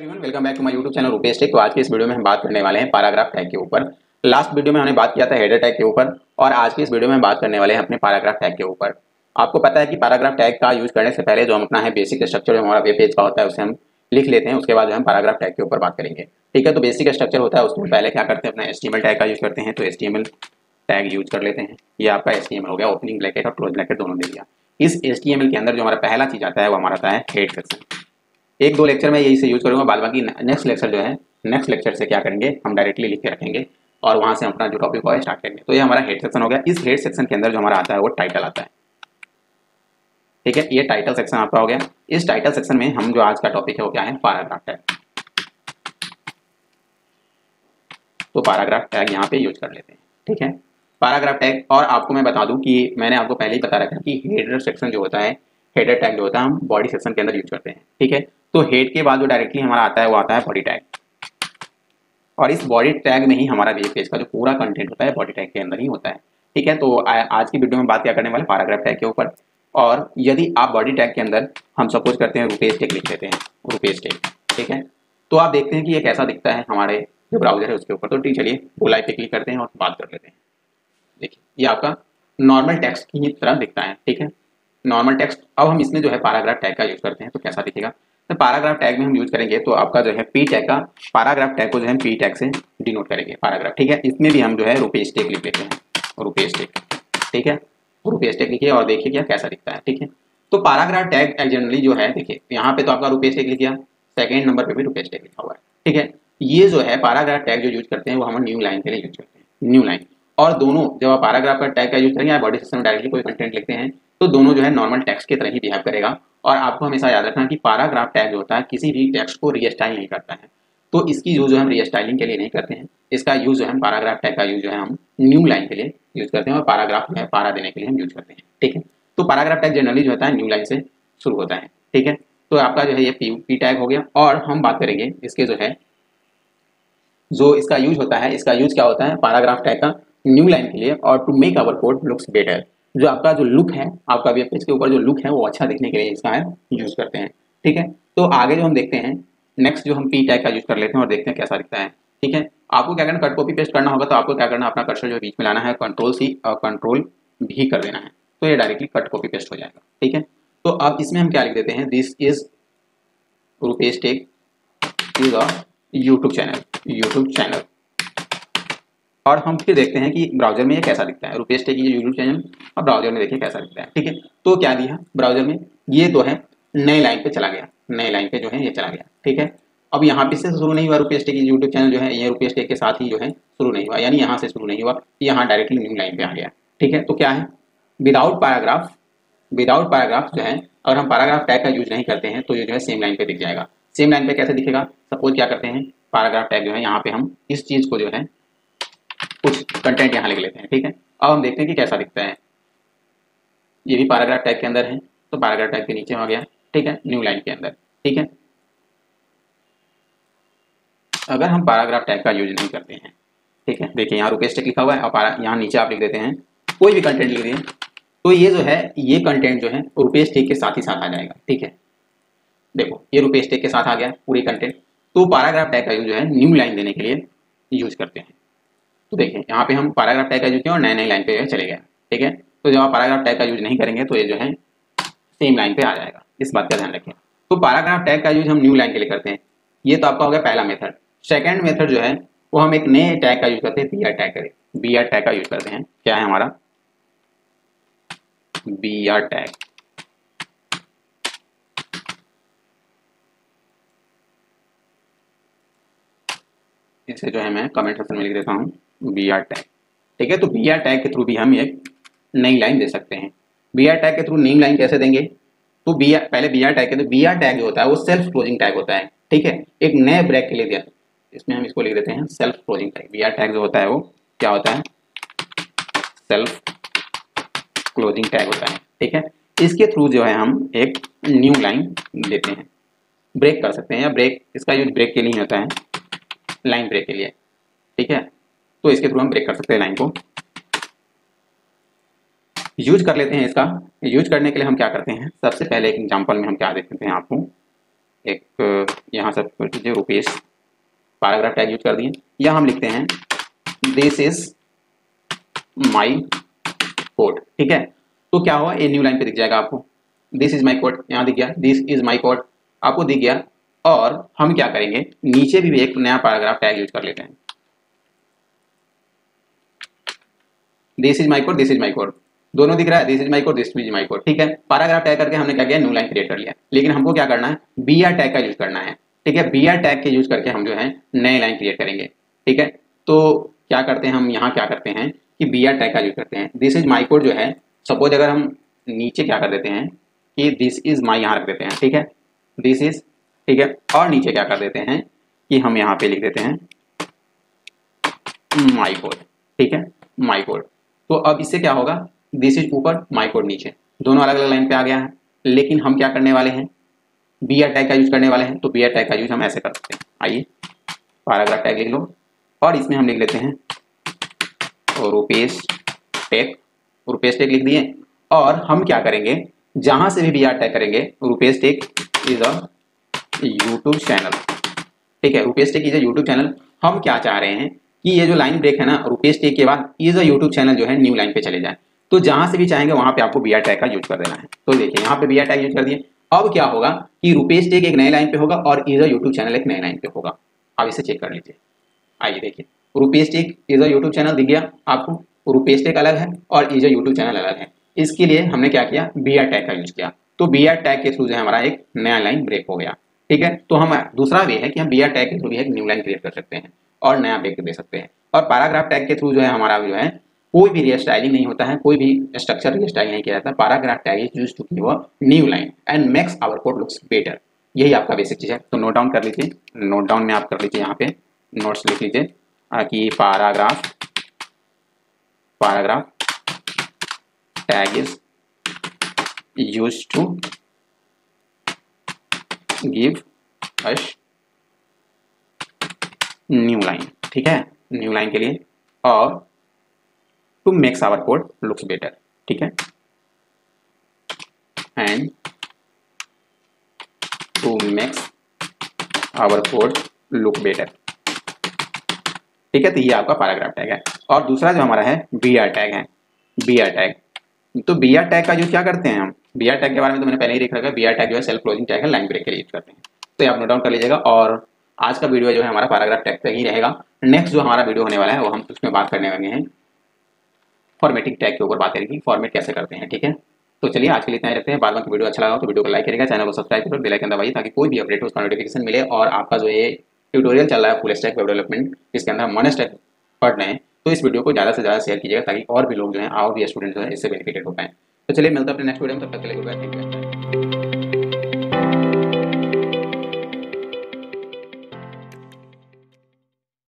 Everyone welcome back to my YouTube channel Rupesh Tech तो आज के इस वीडियो में हम बात करने वाले हैं पैराग्राफ टैग के ऊपर। लास्ट वीडियो में हमने बात किया था हेडर टैग के ऊपर, और आज की इस वीडियो में बात करने वाले हैं अपने पैराग्राफ टैग के ऊपर। आपको पता है कि पैराग्राफ टैग का यूज़ करने से पहले जो हम अपना है बेसिक स्ट्रक्चर जो हमारा वेब पेज का होता है, उसे हम लिख लेते हैं, उसके बाद जो हम पैराग्राफ टैग के ऊपर बात करेंगे। ठीक है तो बेसिक स्ट्रक्चर होता है उसमें पहले क्या करते हैं, अपना एस टैग का यूज़ करते हैं तो एस टैग यूज़ कर लेते हैं। ये आपका एस हो गया ओपनिंग ब्लैकेट और क्लोज ब्लैकेट दोनों दे दिया। इस एस के अंदर जो हमारा पहला चीज़ आता है, वो हमारा आता है हेड सेक्शन एक दो लेक्चर में यही से यूज़ करूँगा बाद बाकी नेक्स्ट लेक्चर जो है नेक्स्ट लेक्चर से क्या करेंगे, हम डायरेक्टली लिख के रखेंगे और वहाँ से अपना जो टॉपिक है स्टार्ट करेंगे। तो ये हमारा हेड सेक्शन हो गया। इस हेड सेक्शन के अंदर जो हमारा आता है, वो टाइटल आता है। ठीक है? ये टाइटल सेक्शन आपका हो गया। इस टाइटल सेक्शन में हम जो आज का टॉपिक है, वो क्या है? पैराग्राफ टैग तो पैराग्राफ टैग यहाँ पे यूज़ कर लेते हैं। ठीक है? पैराग्राफ टैग और आपको मैं बता दूँ कि मैंने आपको पहले ही बता रखा कि हेडर सेक्शन जो होता है हेडर टैग जो होता है, हम बॉडी सेक्शन के अंदर यूज़ करते हैं। ठीक है? तो हेड के बाद जो डायरेक्टली हमारा आता है, वो आता है बॉडी टैग और इस बॉडी टैग में ही हमारा वेब पेज का जो पूरा कंटेंट होता है बॉडी टैग के अंदर ही होता है. ठीक है? तो आज की वीडियो में बात क्या करने वाले पैराग्राफ टैग के ऊपर. और यदि आप बॉडी टैग के अंदर हम सपोज़ करते हैं रुपेज टैग लिख लेते हैं रुपेज टैग ठीक है? तो आप देखते हैं कि ये कैसा दिखता है हमारे जो ब्राउज़र है उसके ऊपर. तो ठीक, चलिए लाइव पे क्लिक करते हैं और बात कर लेते हैं. देखिए, ये आपका नॉर्मल टेक्स्ट की तरह दिखता है. ठीक है? नॉर्मल टेक्स्ट अब हम इसमें जो है पैराग्राफ टैग का यूज़ करते हैं तो कैसा दिखेगा? तो पैराग्राफ टैग में हम यूज़ करेंगे तो आपका जो है पी टैग का पैराग्राफ टैग को जो है पी टैग से डिनोट करेंगे पैराग्राफ ठीक है? इसमें भी हम जो है रुपेश टेक लिख लेते हैं रुपेश टेक ठीक है? रुपेश टेक लिखिए और देखिए क्या, कैसा दिखता है, ठीक है? तो पैराग्राफ टैग जनरली जो है, देखिए, यहाँ पे तो आपका रुपेश टेक लिख दिया सेकेंड नंबर पे भी रुपेश टेक लिखा हुआ है, ठीक है? ये जो है पैराग्राफ टैग जो यूज़ करते हैं, वो हम न्यू लाइन के लिए यूज़ करते हैं न्यू लाइन और दोनों जब आप पैराग्राफ का टैग का यूज़ करेंगे बॉडी सिस्टम डायरेक्टली कोई कंटेंट लिखते हैं तो दोनों जो है नॉर्मल टेक्स्ट की तरह ही बिहेव करेगा और आपको हमेशा याद रखना कि पैराग्राफ टैग जो होता है, किसी भी टेक्स्ट को रीस्टाइल नहीं करता है। तो इसकी यूज़ हम रीस्टाइलिंग के लिए नहीं करते हैं, इसका यूज़ जो है पैराग्राफ टैग का यूज़ जो है, हम न्यू लाइन के लिए यूज़ करते हैं और पैराग्राफ है पारा देने के लिए हम यूज़ करते हैं। ठीक है? तो पैराग्राफ टैग जनरली जो होता है न्यू लाइन से शुरू होता है। ठीक है? तो आपका जो है ये पी पी टैग हो गया और हम बात करेंगे इसके जो है, जो इसका यूज़ होता है, इसका यूज़ क्या होता है? पैराग्राफ टैग का न्यू लाइन के लिए और to make our code looks better जो आपका जो लुक है, आपका वेब पेज के ऊपर जो लुक है, वो अच्छा दिखने के लिए इसका है यूज़ करते हैं, ठीक है? तो आगे जो हम देखते हैं नेक्स्ट जो हम पी टैग का यूज़ कर लेते हैं और देखते हैं कैसा दिखता है, ठीक है? आपको क्या करना कट कॉपी पेस्ट करना होगा तो आपको क्या करना, अपना कर्सर जो बीच में लाना है कंट्रोल सी और कंट्रोल भी कर देना है तो ये डायरेक्टली कट कॉपी पेस्ट हो जाएगा, ठीक है? तो अब इसमें हम क्या लिख देते हैं this is Rupesh Tech is a YouTube channel YouTube channel और हम फिर देखते हैं कि ब्राउज़र में ये कैसा दिखता है। रुपेश टेक ये यूट्यूब चैनल और ब्राउज़र में देखिए कैसा दिखता है, ठीक है? तो क्या दिया ब्राउज़र में? ये तो है, नए लाइन पे चला गया, नए लाइन पे जो है ये चला गया, ठीक है? अब यहाँ पे से शुरू नहीं हुआ रुपेश टेक यूट्यूब चैनल जो है, ये रुपेश टेक के साथ ही जो है शुरू नहीं हुआ, यानी यहाँ से शुरू नहीं हुआ यहाँ डायरेक्टली न्यू लाइन पे आ गया, ठीक है? तो क्या है? विदाउट पैराग्राफ विदाउट पैराग्राफ जो है, अगर हम पैराग्राफ टैग का यूज़ नहीं करते हैं तो ये जो है सेम लाइन पे दिख जाएगा। सेम लाइन पे कैसे दिखेगा? सपोज़ क्या करते हैं? पैराग्राफ टैग जो है यहाँ पे हम इस चीज़ को जो है कुछ कंटेंट यहाँ लिख लेते हैं, ठीक है? अब हम देखते हैं कि कैसा दिखता है। ये भी पैराग्राफ टैग के अंदर है तो पैराग्राफ टैग के नीचे आ गया, ठीक है? न्यू लाइन के अंदर, ठीक है? अगर हम पैराग्राफ टैग का यूज़ नहीं करते हैं, ठीक है? देखिए, यहाँ रुपेश टेक लिखा हुआ है और यहाँ नीचे आप लिख देते हैं, कोई भी कंटेंट लिख दिए तो ये जो है, ये कंटेंट जो है रुपेश टेक के साथ ही साथ आ जाएगा, ठीक है? देखो, ये रुपेश टेक के साथ आ गया, पूरी कंटेंट तो पैराग्राफ टैग का यूज़ जो है न्यू लाइन देने के लिए यूज़ करते हैं। तो देखिए, यहाँ पे हम पैराग्राफ टैग का यूज़ किया और नए नए लाइन पे चले गए। ठीक है? तो जब आप पैराग्राफ टैग का यूज़ नहीं करेंगे तो ये जो है सेम लाइन पे आ जाएगा। इस बात का ध्यान रखें तो पैराग्राफ टैग का यूज़ हम न्यू लाइन के लिए करते हैं। ये तो आपका हो गया पहला मेथड सेकेंड मेथड जो है, वो हम एक नए टैग का यूज़ करते हैं बी आर टैग करें। बी आर टैग का यूज़ करते हैं। क्या है हमारा? बी आर टैग इसे जो है मैं कमेंट सेक्शन में लिख देता हूँ। बी आर टैग ठीक है? तो बी आर टैग के थ्रू भी हम एक नई लाइन दे सकते हैं। बी आर टैग के थ्रू नई लाइन कैसे देंगे? तो बी आर पहले बी आर टैग के तो बी आर टैग जो होता है, वो सेल्फ क्लोजिंग टैग होता है। ठीक है? एक नए ब्रेक के लिए दिया। इसमें हम इसको लिख देते हैं self closing tag B R tag जो होता है वो क्या होता है? सेल्फ क्लोजिंग टैग होता है। ठीक है? इसके थ्रू जो है हम एक न्यू लाइन देते हैं। ब्रेक कर सकते हैं या ब्रेक इसका यूज़ ब्रेक के लिए होता है। लाइन ब्रेक के लिए। ठीक है? तो इसके थ्रू हम ब्रेक कर सकते हैं लाइन को। यूज़ कर लेते हैं इसका। यूज़ करने के लिए हम क्या करते हैं? सबसे पहले एक एग्जांपल में हम क्या देखते हैं आपको। एक, यहाँ से कर दीजिए रुपीस पैराग्राफ टैग यूज़ कर दिए। या हम लिखते हैं दिस इज़ माई कोड ठीक है? तो क्या हुआ? ए न्यू लाइन पे दिख जाएगा आपको। दिस इज़ माई कोड यहाँ दिख गया। दिस इज़ माई कोड आपको दिख गया। और हम क्या करेंगे? नीचे भी एक नया पैराग्राफ टैग यूज़ कर लेते हैं। This is my code this is my code दोनों दिख रहा है this is my code this is my code ठीक है? पैराग्राफ टैग करके हमने क्या किया? न्यू लाइन क्रिएट कर लिया। लेकिन हमको क्या करना है? बी आर टैग का यूज़ करना है। ठीक है? बी आर टैग के यूज़ करके हम जो है, नए लाइन क्रिएट करेंगे। ठीक है? तो क्या करते हैं हम? यहाँ क्या करते हैं कि बी आर टैग का यूज़ करते हैं। दिस इज़ माई कोड जो है सपोज़ अगर हम नीचे क्या कर देते हैं कि दिस इज़ माई यहाँ रख देते हैं। ठीक है? दिस इज़ ठीक है? और नीचे क्या कर देते हैं कि हम यहाँ पे लिख देते हैं माई कोड ठीक है? माई कोड तो अब इससे क्या होगा? दिस इज़ ऊपर माई कोड नीचे। दोनों अलग अलग लाइन पे आ गया है। लेकिन हम क्या करने वाले हैं? बी आर टैग का यूज़ करने वाले हैं। तो बी आर टैग का यूज़ हम ऐसे कर सकते हैं। आइए पैराग्राफ टैग लिख लो। और इसमें हम लिख लेते हैं। रुपेश टैग रुपेश टैग लिख दिए। और हम क्या करेंगे? जहाँ से भी बी आर टैग करेंगे Rupesh Tech is a YouTube channel ठीक है Rupesh Tech is a YouTube channel हम क्या चाह रहे हैं? कि ये जो लाइन ब्रेक है ना रुपेश टेक के बाद इज़ अ यूट्यूब चैनल जो है न्यू लाइन पे चले जाए। तो जहाँ से भी चाहेंगे, वहाँ पे आपको बी आर टैग का यूज़ कर देना है। तो देखिए, यहाँ पे बी आर टैग यूज़ कर दिए। अब क्या होगा कि रुपेश टेक एक नए लाइन पे होगा और इज़ यूट्यूब चैनल एक नए लाइन पे होगा। आप इसे चेक कर लीजिए। आइए देखिए। Rupesh Tech is YouTube channel दिख गया आपको। रुपेश टेक अलग है और इज़ यूट्यूब चैनल अलग है। इसके लिए हमने क्या किया? बी आर टैग का यूज़ किया। तो बी आर टैग के थ्रू जो है, हमारा एक नया लाइन ब्रेक हो गया। ठीक है? तो हम, दूसरा वे है कि हम बी आर टैग के थ्रू भी एक न्यू लाइन क्रिएट कर सकते हैं। और नया ब्रेक दे सकते हैं। और पैराग्राफ टैग के थ्रू जो है हमारा जो है, कोई भी रिस्टाइलिंग नहीं होता है, कोई भी स्ट्रक्चर रिस्टाइल नहीं किया जाता। Paragraph tag is used to give a new line and makes our code looks better यही आपका बेसिक चीज़ है। तो नोट डाउन कर लीजिए। नोट डाउन में आप कर लीजिए यहाँ पे। नोट्स लिख लीजिए। कि paragraph paragraph tag is used to give a new line ठीक है? न्यू लाइन के लिए। और to makes our code looks better ठीक है? And to makes our code look better ठीक है? तो ये आपका पैराग्राफ टैग है। और दूसरा जो हमारा है बी आर टैग है। बी आर टैग तो बी आर टैग का यूज़ क्या करते हैं हम? बी आर टैग के बारे में तो मैंने पहले ही देख रखा है। बी आर टैग जो है सेल्फ क्लोजिंग टैग है लाइन ब्रेक के लिए यूज़ करते हैं। तो आप नोट डाउन कर लीजिएगा। और आज का वीडियो जो है हमारा पैराग्राफ टैग पे ही रहेगा। नेक्स्ट जो हमारा वीडियो होने वाला है, वो हम उसमें बात करने वाले हैं। फॉर्मेटिंग टैग के ऊपर बात करेंगे फॉर्मेट कैसे करते हैं, ठीक है? तो चलिए, आज के लिए इतना रखते हैं। बाद में वीडियो अच्छा लगा तो वीडियो को लाइक करेगा चैनल को सब्सक्राइब करो बेल आइकन दबाइए ताकि कोई भी अपडेट उसका नोटिफिकेशन मिले और आपका जो ये ट्यूटोरियल चल रहा है फुल स्टैक डेवलपमेंट जिसके अंदर हम वन स्टैक पढ़ रहे हैं तो इस वीडियो को ज़्यादा से ज़्यादा शेयर कीजिएगा ताकि और भी लोग जो हैं, और भी स्टूडेंट जो है, इससे बेनिफिटेड हो पाए। तो चलिए, मिलता है अपने नेक्स्ट वीडियो में, तब तक के लिए